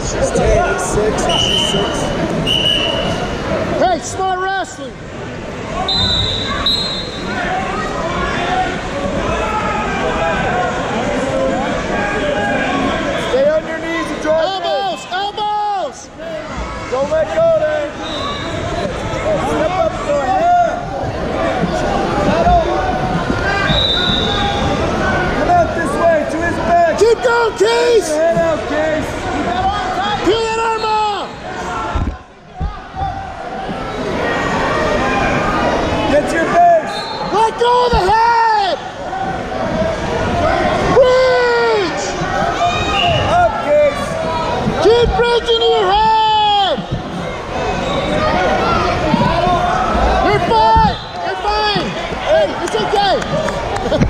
She's 10, he's 6, and she's 6. Hey, smart wrestling. Stay on your knees and draw. Elbows, elbows. Don't let go there. Step up go ahead. Come out this way to his back. Keep going, your head out, Case. go the head! Bridge! Up, kids! Keep bridging to your head! You're fine! You're fine! Hey, it's okay!